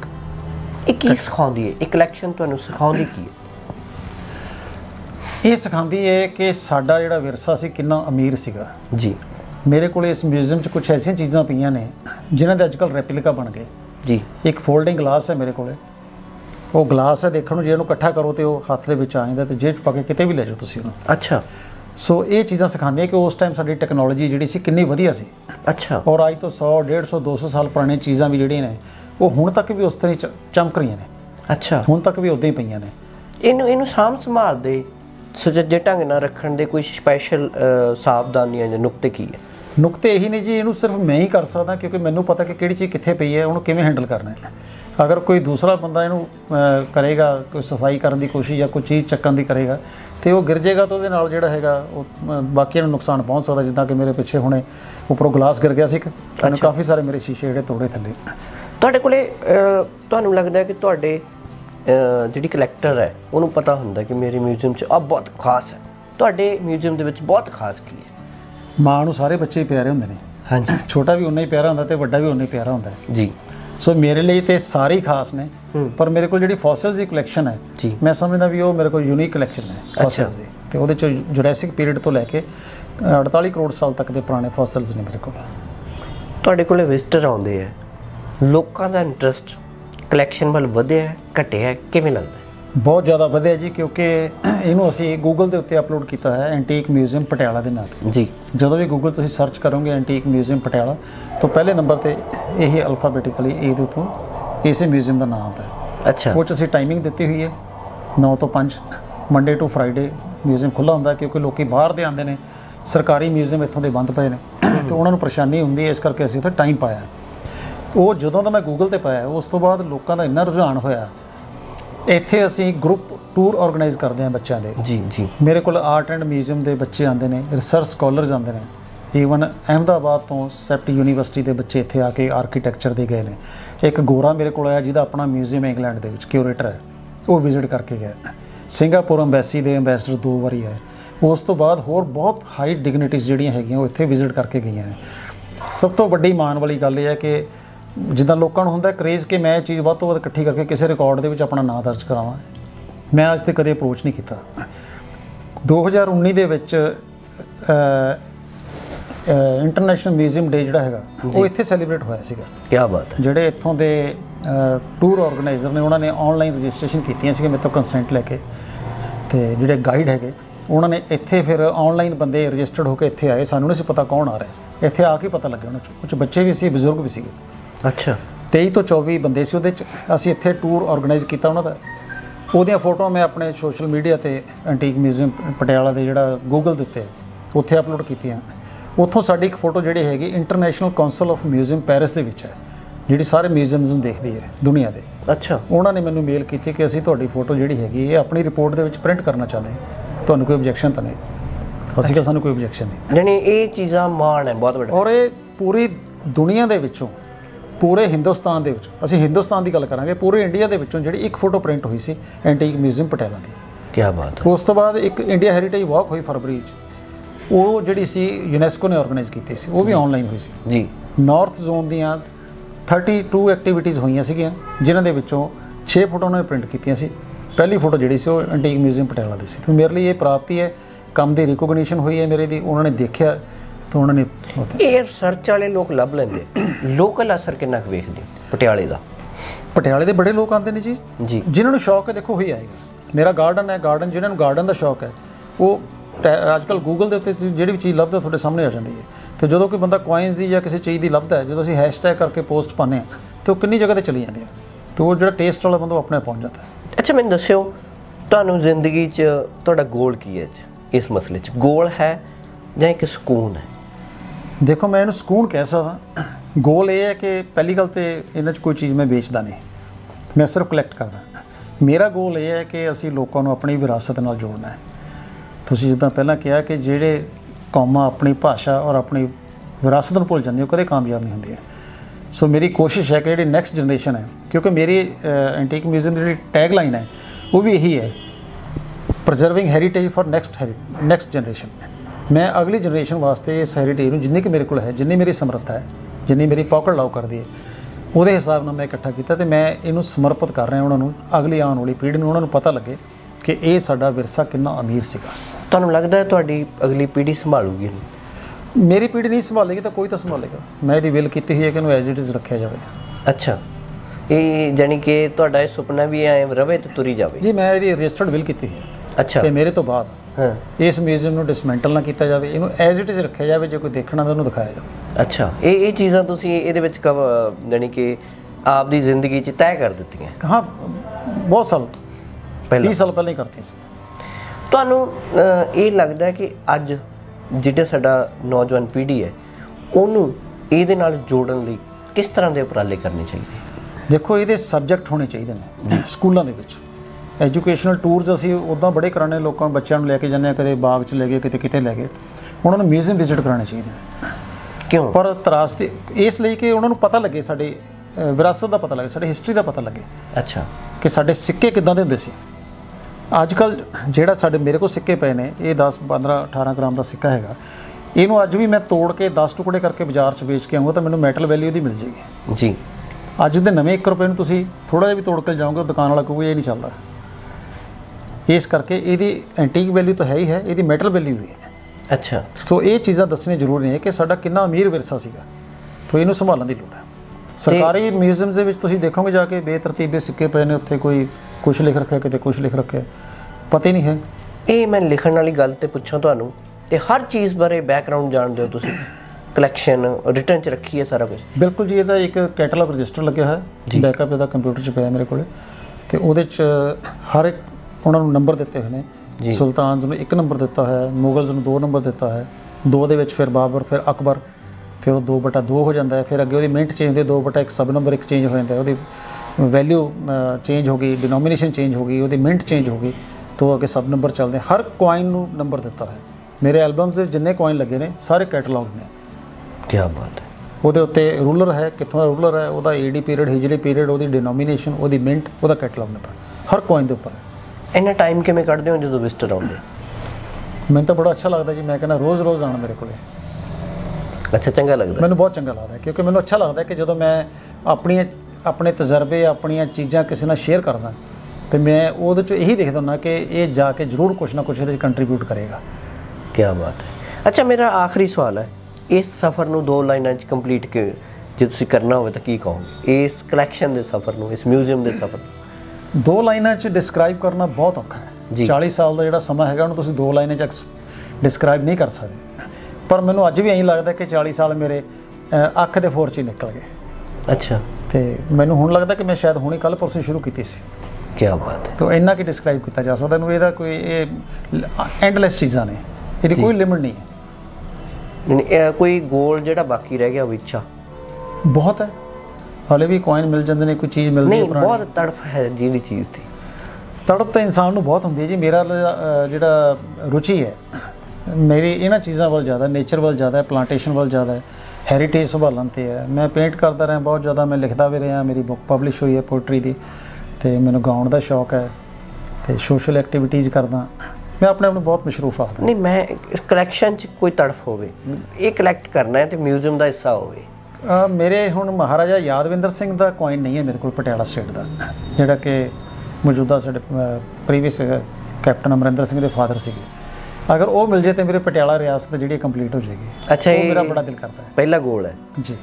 ਇਹ ਕੀ ਸਿਖਾਉਂਦੀ ਹੈ ਇਹ ਕਲੈਕਸ਼ਨ ਤੁਹਾਨੂੰ ਸਿਖਾਉਂਦੀ ਕੀ ਹੈ? ਇਹ ਸਿਖਾਉਂਦੀ ਹੈ ਕਿ ਸਾਡਾ ਜਿਹੜਾ ਵਿਰਸਾ ਸੀ ਕਿੰਨਾ ਅਮੀਰ ਸੀਗਾ। ਜੀ। ਮੇਰੇ ਕੋਲ ਇਸ ਮਿਊਜ਼ੀਅਮ 'ਚ ਕੁਝ ਐਸੀਆਂ ਚੀਜ਼ਾਂ ਪਈਆਂ ਨੇ ਜਿਨ੍ਹਾਂ ਦੇ ਅੱਜਕੱਲ ਰੈਪਲੀਕਾ ਬਣ ਗਏ। ਜੀ। ਇੱਕ ਫੋਲਡਿੰਗ ਗਲਾਸ ਹੈ ਮੇਰੇ ਕੋਲੇ। ਉਹ ਗਲਾਸ ਹੈ ਦੇਖਣ ਨੂੰ ਜੇ ਇਹਨੂੰ ਇਕੱਠਾ ਕਰੋ ਤੇ ਉਹ ਹੱਥ ਦੇ ਵਿੱਚ ਆ ਜਾਂਦਾ ਤੇ ਜੇਬ 'ਚ ਪਾ ਕੇ ਕਿਤੇ ਵੀ ਲੈ ਜਾਓ ਤੁਸੀਂ ਉਹਨੂੰ। ਅੱਛਾ। ਸੋ ਇਹ ਚੀਜ਼ਾਂ ਸਿਖਾਉਂਦੀਆਂ ਕਿ ਉਸ ਟਾਈਮ ਸਾਡੀ ਟੈਕਨੋਲੋਜੀ ਜਿਹੜੀ ਸੀ ਕਿੰਨੀ ਵਧੀਆ ਸੀ। ਅੱਛਾ। ਔਰ ਅੱਜ ਤੋਂ 100 150 200 ਸਾਲ ਪੁਰਾਣੀਆਂ ਚੀਜ਼ਾਂ ਵੀ ਜਿਹੜੀਆਂ ਨੇ ਉਹ ਹੁਣ ਤੱਕ ਵੀ ਉਸ ਤਰ੍ਹਾਂ ਹੀ ਚਮਕ ਰਹੀਆਂ ਨੇ। ਅੱਛਾ। ਹੁਣ ਤੱਕ ਵੀ ਉਦਾਂ ਹੀ ਪਈਆਂ ਨੇ। ਇਹਨੂੰ ਇਹਨੂੰ ਸਾਂਭ ਸੰਭਾਲ ਦੇ ਸੁਚੱਜੇ ਢੰਗ ਨਾਲ ਰੱਖਣ ਦੇ ਕੋਈ ਸਪੈਸ਼ਲ ਸਾਵਧਾਨੀਆਂ ਜਾਂ ਨੁਕਤੇ ਕੀ ਹੈ? ਨੁਕਤੇ ਇਹੀ ਨੇ ਜੀ ਇਹਨੂੰ ਸਿਰਫ ਮੈਂ ਹੀ ਕਰ ਸਕਦਾ ਕਿਉਂਕਿ ਮੈਨੂੰ ਪਤਾ ਕਿ ਕਿਹੜੀ ਚੀਜ਼ ਕਿੱਥੇ ਪਈ ਹੈ ਉਹਨੂੰ ਕਿਵੇਂ ਹੈਂਡਲ ਕਰਨਾ ਹੈ। ਅਗਰ ਕੋਈ ਦੂਸਰਾ ਬੰਦਾ ਇਹਨੂੰ ਕਰੇਗਾ ਕੋਈ ਸਫ਼ਾਈ ਕਰਨ ਦੀ ਕੋਸ਼ਿਸ਼ ਜਾਂ ਕੋਈ ਚੀਜ਼ ਚੱਕਣ ਦੀ ਕਰੇਗਾ ਤੇ ਉਹ ਗਿਰ ਜਾਏਗਾ ਤਾਂ ਉਹਦੇ ਨਾਲ ਜਿਹੜਾ ਹੈਗਾ ਉਹ ਬਾਕੀਆਂ ਨੂੰ ਨੁਕਸਾਨ ਪਹੁੰਚ ਸਕਦਾ ਜਿੱਦਾਂ ਕਿ ਮੇਰੇ ਪਿੱਛੇ ਹੁਣੇ ਉੱਪਰੋਂ ਗਲਾਸ ਗਿਰ ਗਿਆ ਸੀ ਇੱਕ ਤੁਹਾਨੂੰ ਕਾਫੀ ਸਾਰੇ ਮੇਰੇ ਸ਼ੀਸ਼ੇ ਜਿਹੜੇ ਤੋੜੇ ਥੱਲੇ। ਤੁਹਾਡੇ ਕੋਲੇ ਤੁਹਾਨੂੰ ਲੱਗਦਾ ਕਿ ਤੁਹਾਡੇ ਜਿਹੜੀ ਕਲੈਕਟਰ ਹੈ ਉਹਨੂੰ ਪਤਾ ਹੁੰਦਾ ਕਿ ਮੇਰੇ ਮਿਊਜ਼ੀਅਮ 'ਚ ਆ ਬਹੁਤ ਖਾਸ ਹੈ। ਤੁਹਾਡੇ ਮਿਊਜ਼ੀਅਮ ਦੇ ਵਿੱਚ ਬਹੁਤ ਖਾਸ ਕੀ ਹੈ? ਮਾਂ ਨੂੰ ਸਾਰੇ ਬੱਚੇ ਪਿਆਰੇ ਹੁੰਦੇ ਨੇ। ਹਾਂਜੀ। ਛੋਟਾ ਵੀ ਉਨਾ ਹੀ ਪਿਆਰਾ ਹੁੰਦਾ ਤੇ ਵੱਡਾ ਵੀ ਉਨਾ ਹੀ ਪਿਆਰਾ ਹੁੰਦਾ। ਜੀ। ਸੋ ਮੇਰੇ ਲਈ ਤੇ ਸਾਰੇ ਹੀ ਖਾਸ ਨੇ ਪਰ ਮੇਰੇ ਕੋਲ ਜਿਹੜੀ ਫੋਸਿਲਸ ਦੀ ਕਲੈਕਸ਼ਨ ਹੈ। ਮੈਂ ਸਮਝਦਾ ਵੀ ਉਹ ਮੇਰੇ ਕੋਲ ਯੂਨੀਕ ਕਲੈਕਸ਼ਨ ਹੈ ਫੋਸਿਲਸ ਦੀ। ਤੇ ਉਹਦੇ ਚ ਜੁਰੈਸਿਕ ਪੀਰੀਅਡ ਤੋਂ ਲੈ ਕੇ ਅ, 48 ਕਰੋੜ ਸਾਲ ਤੱਕ ਦੇ ਪੁਰਾਣੇ ਫੋਸਿਲਸ ਨੇ ਮੇਰੇ ਕੋਲ। ਤੁਹਾਡੇ ਕੋਲੇ ਵਿਜ਼ਟਰ ਆਉਂਦੇ ਆ। ਲੋਕਾਂ ਦਾ ਇੰਟਰਸਟ ਕਲੈਕਸ਼ਨ ਵੱਲ ਵਧਿਆ ਹੈ ਘਟਿਆ ਹੈ ਕਿਵੇਂ ਲੱਗਦਾ ਬਹੁਤ ਜ਼ਿਆਦਾ ਵਧਿਆ ਜੀ ਕਿਉਂਕਿ ਇਹਨੂੰ ਅਸੀਂ ਗੂਗਲ ਦੇ ਉੱਤੇ ਅਪਲੋਡ ਕੀਤਾ ਹੈ ਐਂਟੀਕ ਮਿਊਜ਼ੀਅਮ ਪਟਿਆਲਾ ਦੇ ਨਾਂ ਤੇ। ਜੀ। ਜਦੋਂ ਵੀ ਗੂਗਲ ਤੁਸੀਂ ਸਰਚ ਕਰੋਗੇ ਐਂਟੀਕ ਮਿਊਜ਼ੀਅਮ ਪਟਿਆਲਾ ਤਾਂ ਪਹਿਲੇ ਨੰਬਰ ਤੇ ਇਹ ਅਲਫਾਬੈਟਿਕਲੀ ਏ ਦੇ ਉੱਤੋਂ ਇਸੇ ਮਿਊਜ਼ੀਅਮ ਦਾ ਨਾਮ ਆਉਂਦਾ ਹੈ। ਅੱਛਾ। ਉਹ 'ਚ ਅਸੀਂ ਟਾਈਮਿੰਗ ਦਿੱਤੀ ਹੋਈ ਹੈ 9 ਤੋਂ 5 ਮੰਡੇ ਟੂ ਫਰਾਈਡੇ ਮਿਊਜ਼ੀਅਮ ਖੁੱਲਾ ਹੁੰਦਾ ਕਿਉਂਕਿ ਲੋਕੀ ਬਾਹਰ ਦੇ ਆਉਂਦੇ ਨੇ ਸਰਕਾਰੀ ਮਿਊਜ਼ੀਅਮ ਇੱਥੋਂ ਦੇ ਬੰਦ ਪਏ ਨੇ। ਤੇ ਉਹਨਾਂ ਨੂੰ ਪਰੇਸ਼ਾਨੀ ਹੁੰਦੀ ਹੈ ਇਸ ਕਰਕੇ ਅਸੀਂ ਉੱਥੇ ਟਾਈਮ ਪਾਇਆ ਉਹ ਜਦੋਂ ਦਾ ਮੈਂ ਗੂਗਲ ਤੇ ਪਾਇਆ ਉਸ ਤੋਂ ਬਾਅਦ ਲੋਕਾਂ ਦਾ ਇੰਨਾ ਰੁਝਾਨ ਹੋਇਆ ਇੱਥੇ ਅਸੀਂ ਗਰੁੱਪ ਟੂਰ ਆਰਗੇਨਾਈਜ਼ ਕਰਦੇ ਹਾਂ ਬੱਚਿਆਂ ਦੇ। ਜੀ ਜੀ। ਮੇਰੇ ਕੋਲ ਆਰਟ ਐਂਡ ਮਿਊਜ਼ੀਅਮ ਦੇ ਬੱਚੇ ਆਉਂਦੇ ਨੇ ਰਿਸਰਚ ਸਕਾਲਰਸ ਆਉਂਦੇ ਨੇ। ਈਵਨ ਅਹਿਮਦਾਬਾਦ ਤੋਂ ਸੈਪਟ ਯੂਨੀਵਰਸਿਟੀ ਦੇ ਬੱਚੇ ਇੱਥੇ ਆ ਕੇ ਆਰਕੀਟੈਕਚਰ ਦੇ ਗਏ ਨੇ। ਇੱਕ ਗੋਰਾ ਮੇਰੇ ਕੋਲ ਆਇਆ ਜਿਹਦਾ ਆਪਣਾ ਮਿਊਜ਼ੀਅਮ ਹੈ ਇੰਗਲੈਂਡ ਦੇ ਵਿੱਚ ਕਿਊਰੇਟਰ ਹੈ। ਉਹ ਵਿਜ਼ਿਟ ਕਰਕੇ ਗਿਆ ਸਿੰਗਾਪੁਰ ਐਮਬੈਸੀ ਦੇ ਐਮਬੈਸਡਰ ਦੋ ਵਾਰੀ ਆਏ। ਉਸ ਤੋਂ ਬਾਅਦ ਹੋਰ ਬਹੁਤ ਹਾਈ ਡਿਗਨਿਟੀਜ਼ ਜਿਹੜੀਆਂ ਹੈਗੀਆਂ ਉਹ ਇੱਥੇ ਵਿਜ਼ਿਟ ਕਰਕੇ ਗਈਆਂ ਨੇ। ਸਭ ਤੋਂ ਵੱਡੀ ਮਾਣ ਵਾਲੀ ਗੱਲ ਇਹ ਹੈ ਕਿ ਜਿੱਦਾਂ ਲੋਕਾਂ ਨੂੰ ਹੁੰਦਾ ਕਰੇਜ਼ ਕਿ ਮੈਂ ਇਹ ਚੀਜ਼ ਵੱਧ ਤੋਂ ਵੱਧ ਇਕੱਠੀ ਕਰਕੇ ਕਿਸੇ ਰਿਕਾਰਡ ਦੇ ਵਿੱਚ ਆਪਣਾ ਨਾਮ ਦਰਜ ਕਰਾਵਾਂ। ਮੈਂ ਅੱਜ ਤੱਕ ਕਦੇ ਅਪਰੋਚ ਨਹੀਂ ਕੀਤਾ। 2019 ਦੇ ਵਿੱਚ ਇੰਟਰਨੈਸ਼ਨਲ ਮਿਊਜ਼ੀਅਮ ਡੇ ਜਿਹੜਾ ਹੈਗਾ ਉਹ ਇੱਥੇ ਸੈਲੀਬ੍ਰੇਟ ਹੋਇਆ ਸੀਗਾ। ਕੀ ਬਾਤ ਹੈ। ਜਿਹੜੇ ਇੱਥੋਂ ਦੇ ਟੂਰ ਆਰਗੇਨਾਈਜ਼ਰ ਨੇ ਉਹਨਾਂ ਨੇ ਆਨਲਾਈਨ ਰਜਿਸਟ੍ਰੇਸ਼ਨ ਕੀਤੀਆਂ ਸੀ ਮੇਰੇ ਤੋਂ ਕੰਸੈਂਟ ਲੈ ਕੇ। ਤੇ ਜਿਹੜੇ ਗਾਈਡ ਹੈਗੇ ਉਹਨਾਂ ਨੇ ਇੱਥੇ ਫਿਰ ਆਨਲਾਈਨ ਬੰਦੇ ਰਜਿਸਟਰਡ ਹੋ ਕੇ ਇੱਥੇ ਆਏ। ਸਾਨੂੰ ਨਹੀਂ ਸੀ ਪਤਾ ਕੌਣ ਆ ਰਿਹਾ। ਇੱਥੇ ਆ ਕੇ ਪਤਾ ਲੱਗਿਆ ਉਹਨਾਂ ਚ। ਕੁਝ ਬੱਚੇ ਵੀ ਸੀ ਬਜ਼ੁਰਗ ਵੀ ਸੀਗੇ। ਅੱਛਾ। 23 ਤੋਂ 24 ਬੰਦੇ ਸੀ ਉਹਦੇ ਚ। ਅਸੀਂ ਇੱਥੇ ਟੂਰ ਆਰਗੇਨਾਈਜ਼ ਕੀਤਾ ਉਹਨਾਂ ਦਾ। ਉਹਦੀਆਂ ਫੋਟੋਆਂ ਮੈਂ ਆਪਣੇ ਸੋਸ਼ਲ ਮੀਡੀਆ ਤੇ ਐਂਟੀਕ ਮਿਊਜ਼ੀਅਮ ਪਟਿਆਲਾ ਦੇ ਜਿਹੜਾ ਗੂਗਲ ਦੇ ਉੱਤੇ ਉੱਥੇ ਅਪਲੋਡ ਕੀਤੀਆਂ। ਉੱਥੋਂ ਸਾਡੀ ਇੱਕ ਫੋਟੋ ਜਿਹੜੀ ਹੈਗੀ international council of museum Paris ਦੇ ਵਿੱਚ ਹੈ ਜਿਹੜੀ ਸਾਰੇ ਮਿਊਜ਼ੀਅਮਸ ਨੂੰ ਦੇਖਦੀ ਹੈ ਦੁਨੀਆ ਦੇ। ਅੱਛਾ। ਉਹਨਾਂ ਨੇ ਮੈਨੂੰ ਮੇਲ ਕੀਤੀ ਕਿ ਅਸੀਂ ਤੁਹਾਡੀ ਫੋਟੋ ਜਿਹੜੀ ਹੈਗੀ ਇਹ ਆਪਣੀ ਰਿਪੋਰਟ ਦੇ ਵਿੱਚ ਪ੍ਰਿੰਟ ਕਰਨਾ ਚਾਹੁੰਦੇ ਹਾਂ। ਤੁਹਾਨੂੰ ਕੋਈ ਆਬਜੈਕਸ਼ਨ ਤਾਂ ਨਹੀਂ? ਅਸੀਂ ਕਿਹਾ ਸਾਨੂੰ ਕੋਈ ਆਬਜੈਕਸ਼ਨ ਨਹੀਂ। ਯਾਨੀ ਇਹ ਚੀਜ਼ਾਂ ਮਾਣ ਹੈ ਬਹੁਤ ਵੱਡਾ। ਔਰ ਇਹ ਪੂਰੀ ਦੁਨੀਆ ਦੇ ਵਿੱਚੋਂ ਪੂਰੇ ਹਿੰਦੁਸਤਾਨ ਦੇ ਵਿੱਚ ਅਸੀਂ ਹਿੰਦੁਸਤਾਨ ਦੀ ਗੱਲ ਕਰਾਂਗੇ ਪੂਰੇ ਇੰਡੀਆ ਦੇ ਵਿੱਚੋਂ ਜਿਹੜੀ ਇੱਕ ਫੋਟੋ ਪ੍ਰਿੰਟ ਹੋਈ ਸੀ ਐਂਟੀਕ ਮਿਊਜ਼ੀਅਮ ਪਟਿਆਲਾ ਦੀ। ਕੀ ਬਾਤ ਹੈ। ਉਸ ਤੋਂ ਬਾਅਦ ਇੱਕ ਇੰਡੀਆ ਹੈਰੀਟੇਜ ਵਾਕ ਹੋਈ ਫਰਵਰੀ 'ਚ। ਉਹ ਜਿਹੜੀ ਸੀ ਯੂਨੈਸਕੋ ਨੇ ਆਰਗੇਨਾਈਜ਼ ਕੀਤੀ ਸੀ ਉਹ ਵੀ ਆਨਲਾਈਨ ਹੋਈ ਸੀ। ਜੀ। ਨਾਰਥ ਜ਼ੋਨ ਦੀਆਂ 32 ਐਕਟੀਵਿਟੀਜ਼ ਹੋਈਆਂ ਸੀਗੀਆਂ ਜਿਨ੍ਹਾਂ ਦੇ ਵਿੱਚੋਂ 6 ਫੋਟੋ ਉਹਨਾਂ ਨੇ ਪ੍ਰਿੰਟ ਕੀਤੀਆਂ ਸੀ। ਪਹਿਲੀ ਫੋਟੋ ਜਿਹੜੀ ਸੀ ਉਹ ਐਂਟੀਕ ਮਿਊਜ਼ੀਅਮ ਪਟਿਆਲਾ ਦੀ ਸੀ। ਤੇ ਮੇਰੇ ਲਈ ਇਹ ਪ੍ਰਾਪਤੀ ਹੈ ਕੰਮ ਦੀ ਰਿਕੋਗਨੀਸ਼ਨ ਹੋਈ ਹੈ ਮੇਰੇ ਦੀ ਉਹਨਾਂ ਨੇ ਦੇਖਿਆ ਤਾਂ ਉਹਨਾਂ ਨੇ ਇਹ ਰਿਸਰਚ ਵਾਲੇ ਲੋਕ ਲੱਭ ਲੈਂਦੇ ਲੋਕਲ ਅਸਰ ਕਿੰਨਾ ਕੁ ਵੇਖਦੇ ਪਟਿਆਲੇ ਦਾ? ਪਟਿਆਲੇ ਦੇ ਬੜੇ ਲੋਕ ਆਉਂਦੇ ਨੇ ਜੀ। ਜੀ। ਜਿਨ੍ਹਾਂ ਨੂੰ ਸ਼ੌਕ ਹੈ ਦੇਖੋ ਉਹੀ ਆਏਗਾ। ਮੇਰਾ ਗਾਰਡਨ ਹੈ ਗਾਰਡਨ ਜਿਹਨਾਂ ਨੂੰ ਗਾਰਡਨ ਦਾ ਸ਼ੌਕ ਹੈ ਉਹ ਅੱਜਕੱਲ ਗੂਗਲ ਦੇ ਉੱਤੇ ਜਿਹੜੀ ਵੀ ਚੀਜ਼ ਲੱਭਦੇ ਤੁਹਾਡੇ ਸਾਹਮਣੇ ਆ ਜਾਂਦੀ ਹੈ। ਤੇ ਜਦੋਂ ਕੋਈ ਬੰਦਾ ਕੁਆਇਨਸ ਦੀ ਜਾਂ ਕਿਸੇ ਚੀਜ਼ ਦੀ ਲੱਭਦਾ ਹੈ ਜਦੋਂ ਅਸੀਂ ਹੈਸ਼ਟੈਗ ਕਰਕੇ ਪੋਸਟ ਪਾਉਂਦੇ ਹਾਂ ਤੇ ਉਹ ਕਿੰਨੀ ਜਗ੍ਹਾ ਤੇ ਚਲੀ ਜਾਂਦੀ ਹੈ। ਤੇ ਉਹ ਜਿਹੜਾ ਟੇਸਟ ਵਾਲਾ ਬੰਦਾ ਉਹ ਆਪਣੇ ਆਪ ਪਹੁੰਚ ਜਾਂਦਾ ਹੈ। ਅੱਛਾ ਮੈਨੂੰ ਦੱਸਿਓ ਤੁਹਾਨੂੰ ਜ਼ਿੰਦਗੀ 'ਚ ਤੁਹਾਡਾ ਗੋਲ ਕੀ ਹੈ ਇਸ ਮਸਲੇ 'ਚ? ਗੋਲ ਹੈ ਜਾਂ ਇੱਕ ਸਕੂਨ ਹੈ? ਦੇਖੋ, ਮੈਂ ਇਹਨੂੰ ਸਕੂਨ ਕਹਿ ਸਕਦਾ। ਗੋਲ ਇਹ ਹੈ ਕਿ ਪਹਿਲੀ ਗੱਲ ਤੇ ਇਹਨਾਂ 'ਚ ਕੋਈ ਚੀਜ਼ ਮੈਂ ਵੇਚਦਾ ਨਹੀਂ। ਮੈਂ ਸਿਰਫ ਕਲੈਕਟ ਕਰਦਾ। ਮੇਰਾ ਗੋਲ ਇਹ ਹੈ ਕਿ ਅਸੀਂ ਲੋਕਾਂ ਨੂੰ ਆਪਣੀ ਵਿਰਾਸਤ ਨਾਲ ਜੋੜਨਾ ਹੈ। ਤੁਸੀਂ ਜਿੱਦਾਂ ਪਹਿਲਾਂ ਕਿਹਾ ਕਿ ਜਿਹੜੇ ਕੌਮਾਂ ਆਪਣੀ ਭਾਸ਼ਾ ਔਰ ਆਪਣੀ ਵਿਰਾਸਤ ਨੂੰ ਭੁੱਲ ਜਾਂਦੀਆਂ, ਉਹ ਕਦੇ ਕਾਮਯਾਬ ਨਹੀਂ ਹੁੰਦੀਆਂ। ਸੋ ਮੇਰੀ ਕੋਸ਼ਿਸ਼ ਹੈ ਕਿ ਜਿਹੜੀ ਨੈਕਸਟ ਜਨਰੇਸ਼ਨ ਹੈ, ਕਿਉਂਕਿ ਮੇਰੀ ਐਂਟੀਕ ਮਿਊਜ਼ੀਅਮ ਦੀ ਜਿਹੜੀ ਟੈਗ ਲਾਈਨ ਹੈ, ਉਹ ਵੀ ਇਹੀ ਹੈ। Preserving heritage for next next generation ਮੈਂ ਅਗਲੀ ਜਨਰੇਸ਼ਨ ਵਾਸਤੇ ਇਸ ਹੈਰੀਟੇਜ ਨੂੰ ਜਿੰਨੀ ਕਿ ਮੇਰੇ ਕੋਲ ਹੈ ਜਿੰਨੀ ਮੇਰੀ ਸਮਰੱਥਾ ਹੈ ਜਿੰਨੀ ਮੇਰੀ ਪਾਕਟ ਲਾਓ ਕਰਦੀ ਹੈ ਉਹਦੇ ਹਿਸਾਬ ਨਾਲ ਮੈਂ ਇਕੱਠਾ ਕੀਤਾ ਤੇ ਮੈਂ ਇਹਨੂੰ ਸਮਰਪਿਤ ਕਰ ਰਿਹਾ ਉਹਨਾਂ ਨੂੰ। ਅਗਲੀ ਆਉਣ ਵਾਲੀ ਪੀੜ੍ਹੀ ਨੂੰ ਉਹਨਾਂ ਨੂੰ ਪਤਾ ਲੱਗੇ ਕਿ ਇਹ ਸਾਡਾ ਵਿਰਸਾ ਕਿੰਨਾ ਅਮੀਰ ਸੀਗਾ। ਤੁਹਾਨੂੰ ਲੱਗਦਾ ਹੈ ਤੁਹਾਡੀ ਅਗਲੀ ਪੀੜ੍ਹੀ ਸੰਭਾਲੂਗੀ? ਮੇਰੀ ਪੀੜ੍ਹੀ ਨਹੀਂ ਸੰਭਾਲੇਗੀ ਤਾਂ ਕੋਈ ਤਾਂ ਸੰਭਾਲੇਗਾ। ਮੈਂ ਇਹਦੀ ਵਿਲ ਕੀਤੀ ਹੋਈ ਹੈ ਕਿ ਇਹਨੂੰ ਐਜ਼ ਇਟ ਇਜ਼ ਰੱਖਿਆ ਜਾਵੇ। ਅੱਛਾ। ਇਹ ਜਾਨੀ ਕਿ ਤੁਹਾਡਾ ਇਹ ਸੁਪਨਾ ਵੀ ਐ ਰਵੇ ਤੇ ਤੁਰੀ ਜਾਵੇ। ਜੀ ਮੈਂ ਇਹਦੀ ਰਜਿਸਟਰਡ ਵਿਲ ਕੀਤੀ ਹੋਈ ਹੈ। ਅੱਛਾ। ਕਿ ਮੇਰੇ ਤੋਂ ਬਾਅਦ ਇਸ ਮਿਊਜ਼ੀਅਮ ਨੂੰ ਡਿਸਮੈਂਟਲ ਨਾ ਕੀਤਾ ਜਾਵੇ ਇਹਨੂੰ ਐਜ਼ ਇਟ ਇਜ਼ ਰੱਖਿਆ ਜਾਵੇ ਜੇ ਕੋਈ ਦੇਖਣਾ ਤਾਂ ਉਹਨੂੰ ਦਿਖਾਇਆ ਜਾਵੇ। ਅੱਛਾ। ਇਹ ਇਹ ਚੀਜ਼ਾਂ ਤੁਸੀਂ ਇਹਦੇ ਵਿੱਚ ਕਵ ਜਾਨੀ ਕਿ ਆਪ ਦੀ ਜ਼ਿੰਦਗੀ 'ਚ ਤੈਅ ਕਰ ਦਿੱਤੀਆਂ। ਹਾਂ ਬਹੁਤ ਸਾਲ। ਪਹਿਲਾਂ। 20 ਸਾਲ ਪਹਿਲਾਂ ਹੀ ਕਰਤੀ ਸੀ। ਤੁਹਾਨੂੰ ਇਹ ਲੱਗਦਾ ਕਿ ਅੱਜ ਜਿਹੜਾ ਸਾਡਾ ਨੌਜਵਾਨ ਪੀੜ੍ਹੀ ਹੈ ਉਹਨੂੰ ਇਹਦੇ ਨਾਲ ਜੋੜਨ ਲਈ ਕਿਸ ਤਰ੍ਹਾਂ ਦੇ ਉਪਰਾਲੇ ਕਰਨੇ ਚਾਹੀਦੇ? ਦੇਖੋ ਇਹਦੇ ਸਬਜੈਕਟ ਹੋਣੇ ਚਾਹੀਦੇ ਨੇ ਸਕੂਲਾਂ ਦੇ ਵਿੱਚ। ਐਜੂਕੇਸ਼ਨਲ ਟੂਰਸ ਅਸੀਂ ਉਦਾਂ ਬੜੇ ਕਰਾਣੇ ਲੋਕਾਂ ਬੱਚਿਆਂ ਨੂੰ ਲੈ ਕੇ ਜਾਂਦੇ ਆ ਕਦੇ ਬਾਗ 'ਚ ਲੈ ਗਏ ਕਿਤੇ ਕਿਤੇ ਲੈ ਗਏ। ਉਹਨਾਂ ਨੂੰ ਮਿਊਜ਼ੀਅਮ ਵਿਜ਼ਿਟ ਕਰਾਉਣੇ ਚਾਹੀਦੇ ਨੇ। ਕਿਉਂ? ਪਰ ਤਰਾਸਦੀ ਇਸ ਲਈ ਕਿ ਉਹਨਾਂ ਨੂੰ ਪਤਾ ਲੱਗੇ ਸਾਡੇ ਵਿਰਾਸਤ ਦਾ ਪਤਾ ਲੱਗੇ ਸਾਡੇ ਹਿਸਟਰੀ ਦਾ ਪਤਾ ਲੱਗੇ। ਅੱਛਾ। ਕਿ ਸਾਡੇ ਸਿੱਕੇ ਕਿੱਦਾਂ ਦੇ ਹੁੰਦੇ ਸੀ। ਅੱਜ ਕੱਲ ਜਿਹੜਾ ਸਾਡੇ ਮੇਰੇ ਕੋਲ ਸਿੱਕੇ ਪਏ ਨੇ ਇਹ 10 15 18 ਗ੍ਰਾਮ ਦਾ ਸਿੱਕਾ ਹੈਗਾ। ਇਹਨੂੰ ਅੱਜ ਵੀ ਮੈਂ ਤੋੜ ਕੇ 10 ਟੁਕੜੇ ਕਰਕੇ ਬਾਜ਼ਾਰ 'ਚ ਵੇਚ ਕੇ ਆਉਂਗਾ ਤਾਂ ਮੈਨੂੰ ਮੈਟਲ ਵੈਲਿਊ ਦੀ ਮਿਲ ਜੇਗੀ। ਜੀ। ਅੱਜ ਦੇ ਨਵੇਂ 1 ਰੁਪਏ ਨੂੰ ਤੁਸੀਂ ਥੋੜਾ ਜਿਹਾ ਵੀ ਤੋੜ ਕੇ ਜਾਓਗੇ ਦੁਕਾਨ ਵਾਲਾ ਕਹੂਗਾ ਇਹ ਨਹੀਂ ਚੱਲਦਾ। ਇਸ ਕਰਕੇ ਇਹਦੀ ਐਂਟੀਕ ਵੈਲਿਊ ਤਾਂ ਹੈ ਹੀ ਹੈ ਇਹਦੀ ਮੈਟਲ ਵੈਲਿਊ ਵੀ ਹੈ। ਅੱਛਾ। ਸੋ ਇਹ ਚੀਜ਼ਾਂ ਦੱਸਣੀਆਂ ਜ਼ਰੂਰੀ ਨੇ ਕਿ ਸਾਡਾ ਕਿੰਨਾ ਅਮੀਰ ਵਿਰਸਾ ਸੀਗਾ। ਤੋਂ ਇਹਨੂੰ ਸੰਭਾਲਣ ਦੀ ਲੋੜ ਹੈ। ਸਰਕਾਰੀ ਮਿਊਜ਼ੀਅਮਸ ਦੇ ਵਿੱਚ ਤੁਸੀਂ ਦੇਖੋਗੇ ਜਾ ਕੇ ਬੇਤਰਤੀਬੇ ਸਿੱਕੇ ਪਏ ਨੇ ਉੱਥੇ ਕੋਈ ਕੁਝ ਲਿਖ ਰੱਖਿਆ ਕਿਤੇ ਕੁਝ ਲਿਖ ਰੱਖਿਆ। ਪਤਾ ਹੀ ਨਹੀਂ ਹੈ। ਇਹ ਮੈਂ ਲਿਖਣ ਵਾਲੀ ਗੱਲ ਤੇ ਪੁੱਛਾਂ ਤੁਹਾਨੂੰ ਤੇ ਹਰ ਚੀਜ਼ ਬਾਰੇ ਬੈਕਗ੍ਰਾਉਂਡ ਜਾਣਦੇ ਹੋ ਤੁਸੀਂ? ਕਲੈਕਸ਼ਨ ਰਿਟਰਨ ਚ ਰੱਖੀ ਹੈ ਸਾਰਾ ਕੁਝ ਬਿਲਕੁਲ ਜੀ ਇਹਦਾ ਇੱਕ ਕੈਟਲੌਗ ਰਜਿਸਟਰ ਲੱਗਿਆ ਹੋਇਆ ਹੈ। ਬੈਕਅਪ ਇਹਦਾ ਕੰਪਿਊਟਰ 'ਚ ਪਿਆ ਮੇਰੇ ਕੋਲੇ। ਤੇ ਉਹਦੇ 'ਚ ਹਰ ਇੱਕ ਉਹਨਾਂ ਨੂੰ ਨੰਬਰ ਦਿੱਤੇ ਹੋਏ ਨੇ। ਸੁਲਤਾਨਜ਼ ਨੂੰ ਇੱਕ ਨੰਬਰ ਦਿੱਤਾ ਹੋਇਆ ਹੈ ਮੁਗਲਜ਼ ਨੂੰ ਦੋ ਨੰਬਰ ਦਿੱਤਾ ਹੈ। ਦੋ ਦੇ ਵਿੱਚ ਫਿਰ ਬਾਬਰ ਫਿਰ ਅਕਬਰ ਫਿਰ ਉਹ 2 ਬਟਾ 2 ਹੋ ਜਾਂਦਾ ਹੈ। ਫਿਰ ਅੱਗੇ ਉਹਦੀ ਮਿੰਟ ਚੇਂਜ ਹੁੰਦੀ 2 ਬਟਾ ਇੱਕ ਸਬ ਨੰਬਰ ਇੱਕ ਚੇਂਜ ਹੋ ਜਾਂਦਾ ਹੈ। ਉਹਦੀ ਵੈਲਿਊ ਚੇਂਜ ਹੋ ਗਈ ਡਿਨੋਮੀਨੇਸ਼ਨ ਚੇਂਜ ਹੋ ਗਈ ਉਹਦੀ ਮਿੰਟ ਚੇਂਜ ਹੋ ਗਈ। ਤੋਂ ਅੱਗੇ ਸਬ ਨੰਬਰ ਚੱਲਦੇ ਹਰ ਕੁਆਇਨ ਨੂੰ ਨੰਬਰ ਦਿੱਤਾ ਹੋਇਆ ਮੇਰੇ ਐਲਬਮਸ ਦੇ ਜਿੰਨੇ ਕੁਆਇਨ ਲੱਗੇ ਨੇ ਸਾਰੇ ਕੈਟਲੌਗ ਨੇ। ਕੀ ਬਾਤ ਹੈ। ਉਹਦੇ ਉੱਤੇ ਰੂਲਰ ਹੈ ਕਿੱਥੋਂ ਦਾ ਰੂਲਰ ਹੈ ਉਹਦਾ ਏਡੀ ਪੀਰੀਅਡ ਹਿਜਰੀ ਪੀਰੀਅਡ ਉਹਦੀ ਡਿਨੋਮੀਨੇਸ਼ਨ ਉਹਦੀ ਮਿੰਟ ਉਹਦਾ ਕੈਟਲੌਗ ਨੰਬਰ ਹਰ ਕੋਇਨ ਦੇ ਉੱਪਰ। ਹੈ। ਇੰਨਾ ਟਾਈਮ ਕਿਵੇਂ ਕੱਢਦੇ ਹੋ ਜਦੋਂ ਵਿਜ਼ਟਰ ਆਉਂਦੇ ਮੈਨੂੰ ਤਾਂ ਬੜਾ ਅੱਛਾ ਲੱਗਦਾ ਜੀ ਮੈਂ ਕਹਿੰਦਾ ਰੋਜ਼-ਰੋਜ਼ ਆਉਣਾ ਮੇਰੇ ਕੋਲੇ। ਅੱਛਾ ਚੰਗਾ ਲੱਗਦਾ। ਮੈਨੂੰ ਬਹੁਤ ਚੰਗਾ ਲੱਗਦਾ ਕਿਉਂਕਿ ਮੈਨੂੰ ਅੱਛਾ ਲੱਗਦਾ ਕਿ ਜਦੋਂ ਮੈਂ ਆਪਣੀਆਂ ਆਪਣੇ ਤਜਰਬੇ ਆਪਣੀਆਂ ਚੀਜ਼ਾਂ ਕਿਸੇ ਨਾਲ ਸ਼ੇਅਰ ਕਰਦਾ ਤੇ ਮੈਂ ਉਹਦੇ ਚ ਇਹੀ ਦੇਖਦਾ ਹੁੰਦਾ ਕਿ ਇਹ ਜਾ ਕੇ ਜ਼ਰੂਰ ਕੁਝ ਨਾ ਕੁਝ ਇਹਦੇ ਚ ਕੰਟਰੀਬਿਊਟ ਕਰੇਗਾ। ਕੀ ਬਾਤ ਹੈ। ਅੱਛਾ ਮੇਰਾ ਆਖਰੀ ਸਵਾਲ ਹੈ ਇਸ ਸਫ਼ਰ ਨੂੰ ਦੋ ਲਾਈਨਾਂ 'ਚ ਕੰਪਲੀਟ ਕਿ ਜੇ ਤੁਸੀਂ ਕਰਨਾ ਹੋਵੇ ਤਾਂ ਕੀ ਕਹੋਗੇ? ਇਸ ਕਲੈਕਸ਼ਨ ਦੇ ਸਫ਼ਰ ਨੂੰ ਇਸ ਮਿਊਜ਼ੀਅਮ ਦੇ ਸਫ਼ਰ ਨੂੰ? ਦੋ ਲਾਈਨਾਂ 'ਚ ਡਿਸਕ੍ਰਾਈਬ ਕਰਨਾ ਬਹੁਤ ਔਖਾ ਹੈ। ਜੀ। 40 ਸਾਲ ਦਾ ਜਿਹੜਾ ਸਮਾਂ ਹੈਗਾ ਉਹਨੂੰ ਤੁਸੀਂ ਦੋ ਲਾਈਨਾਂ 'ਚ ਡਿਸਕ੍ਰਾਈਬ ਨਹੀਂ ਕਰ ਸਕਦੇ। ਪਰ ਮੈਨੂੰ ਅੱਜ ਵੀ ਐਂ ਲੱਗਦਾ ਕਿ 40 ਸਾਲ ਮੇਰੇ ਅੱਖ ਦੇ ਫੋਰ 'ਚ ਹੀ ਨਿਕਲ ਗਏ। ਅੱਛਾ। ਤੇ ਮੈਨੂੰ ਹੁਣ ਲੱਗਦਾ ਕਿ ਮੈਂ ਸ਼ਾਇਦ ਹੁਣੇ ਕੱਲ ਪਰਸੋਂ ਸ਼ੁਰੂ ਕੀਤੀ ਸੀ। ਕੀ ਬਾਤ ਹੈ। ਤਾਂ ਇੰਨਾ ਕਿ ਡਿਸਕ੍ਰਾਈਬ ਕੀਤਾ ਜਾ ਸਕਦਾ? ਇਹਨੂੰ ਇਹਦਾ ਕੋਈ ਇਹ ਐਂਡਲੈਸ ਚੀਜ਼ਾਂ ਨੇ। ਇਹਦੀ ਕੋਈ ਲਿਮਿਟ ਨਹੀਂ ਹੈ। ਨਹੀਂ, ਕੋਈ ਗੋਲ ਜਿਹੜਾ ਬਾਕੀ ਰਹਿ ਗਿਆ ਉਹ ਇੱਛਾ ਬਹੁਤ ਹੈ। ਹਾਲੇ ਵੀ ਕੋਇਨ ਮਿਲ ਜਾਂਦੇ ਨੇ ਕੋਈ ਚੀਜ਼ ਮਿਲਦੀ ਹੈ ਨਹੀਂ ਪੁਰਾਣੀ? ਬਹੁਤ ਤੜਫ ਹੈ ਜਿਹੜੀ ਚੀਜ਼ ਦੀ ਤੜਪ ਤਾਂ ਇਨਸਾਨ ਨੂੰ ਬਹੁਤ ਹੁੰਦੀ ਹੈ ਜੀ। ਮੇਰਾ ਜਿਹੜਾ ਰੁਚੀ ਹੈ ਮੇਰੀ ਇਹਨਾਂ ਚੀਜ਼ਾਂ ਵੱਲ ਜ਼ਿਆਦਾ ਨੇਚਰ ਵੱਲ ਜ਼ਿਆਦਾ ਹੈ ਪਲਾਂਟੇਸ਼ਨ ਵੱਲ ਜ਼ਿਆਦਾ ਹੈ ਹੈਰੀਟੇਜ ਸੰਭਾਲਣ ਤੇ ਹੈ। ਮੈਂ ਪੇਂਟ ਕਰਦਾ ਰਿਹਾ ਬਹੁਤ ਜ਼ਿਆਦਾ ਮੈਂ ਲਿਖਦਾ ਵੀ ਰਿਹਾ ਮੇਰੀ ਬੁੱਕ ਪਬਲਿਸ਼ ਹੋਈ ਹੈ ਪੋਇਟਰੀ ਦੀ ਤੇ ਮੈਨੂੰ ਗਾਉਣ ਦਾ ਸ਼ੌਕ ਹੈ ਤੇ ਸੋਸ਼ਲ ਐਕਟੀਵਿਟੀਜ਼ ਕਰਦਾ। ਮੈਂ ਆਪਣੇ ਆਪ ਨੂੰ ਬਹੁਤ ਮਸ਼ਰੂਫ ਆਖਦਾ। ਨਹੀਂ ਮੈਂ ਕਲੈਕਸ਼ਨ 'ਚ ਕੋਈ ਤੜਫ ਹੋਵੇ ਇਹ ਕਲੈਕਟ ਕਰਨਾ ਹੈ ਤੇ ਮਿਊਜ਼ੀਅਮ ਦਾ ਹਿੱਸਾ ਹੋਵੇ। ਮੇਰੇ ਹੁਣ ਮਹਾਰਾਜਾ ਯਾਦਵਿੰਦਰ ਸਿੰਘ ਦਾ ਕੋਇਨ ਨਹੀਂ ਹੈ ਮੇਰੇ ਕੋਲ ਪਟਿਆਲਾ ਸਟੇਟ ਦਾ ਜਿਹੜਾ ਕਿ ਮੌਜੂਦਾ ਸਾਡੇ ਪ੍ਰੀਵੀਅਸ ਕੈਪਟਨ ਅਮਰਿੰਦਰ ਸਿੰਘ ਦੇ ਫਾਦਰ ਸੀਗੇ। ਅਗਰ ਉਹ ਮਿਲ ਜੇ ਤੇ ਮੇਰੇ ਪਟਿਆਲਾ ਰਿਆਸਤ ਜਿਹੜੀ ਕੰਪਲੀਟ ਹੋ ਜਾਏਗੀ। ਅੱਛਾ ਇਹ ਮੇਰਾ ਬੜਾ ਦਿਲ ਕਰਦਾ ਹੈ। ਪਹਿਲਾ ਗੋਲ ਹੈ। ਜੀ।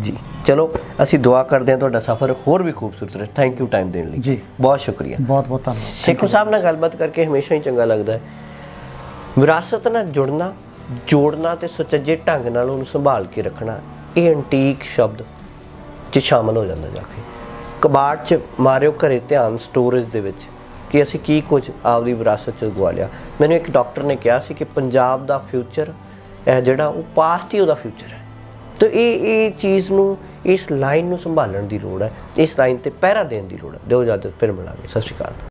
ਜੀ। ਚਲੋ ਅਸੀਂ ਦੁਆ ਕਰਦੇ ਹਾਂ ਤੁਹਾਡਾ ਸਫ਼ਰ ਹੋਰ ਵੀ ਖੂਬਸੂਰਤ ਰਹੇ। ਥੈਂਕ ਯੂ ਟਾਈਮ ਦੇਣ ਲਈ। ਜੀ। ਬਹੁਤ ਸ਼ੁਕਰੀਆ। ਬਹੁਤ ਬਹੁਤ ਧੰਨਵਾਦ। ਸੇਖੂ ਸਾਹਿਬ ਨਾਲ ਗੱਲਬਾਤ ਕਰਕੇ ਹਮੇਸ਼ਾ ਹੀ ਚੰਗਾ ਲੱਗਦਾ ਹੈ। ਵਿਰਾਸਤ ਨਾਲ ਜੁੜਨਾ ਜੋੜਨਾ ਤੇ ਸੁਚੱਜੇ ਢੰਗ ਨਾਲ ਉਹਨੂੰ ਸੰਭਾਲ ਕੇ ਰੱਖਣਾ ਇਹ ਐਂਟੀਕ ਸ਼ਬਦ ਚ ਸ਼ਾਮਲ ਹੋ ਜਾਂਦਾ ਜਾ ਕੇ। ਕਬਾੜ ਚ ਮਾਰਿਓ ਘਰੇ ਧਿਆਨ ਸਟੋਰੇਜ ਦੇ ਵਿੱਚ ਕਿ ਅਸੀਂ ਕੀ ਕੁਝ ਆਪਦੀ ਵਿਰਾਸਤ ਚ ਗਵਾ ਲਿਆ। ਮੈਨੂੰ ਇੱਕ ਡਾਕਟਰ ਨੇ ਕਿਹਾ ਸੀ ਕਿ ਪੰਜਾਬ ਦਾ ਫਿਊਚਰ ਇਹ ਜਿਹੜਾ ਉਹ ਪਾਸਟ ਹੀ ਉਹਦਾ ਫਿਊਚਰ ਹੈ। ਤੇ ਇਹ ਇਹ ਚੀਜ਼ ਨੂੰ, ਇਸ ਲਾਈਨ ਨੂੰ ਸੰਭਾਲਣ ਦੀ ਲੋੜ ਹੈ, ਇਸ ਲਾਈਨ ਤੇ ਪਹਿਰਾ ਦੇਣ ਦੀ ਲੋੜ ਹੈ। ਦਿਓ ਇਜਾਜ਼ਤ, ਫਿਰ ਮਿਲਾਂਗੇ। ਸਤਿ ਸ਼੍ਰੀ ਅਕਾਲ।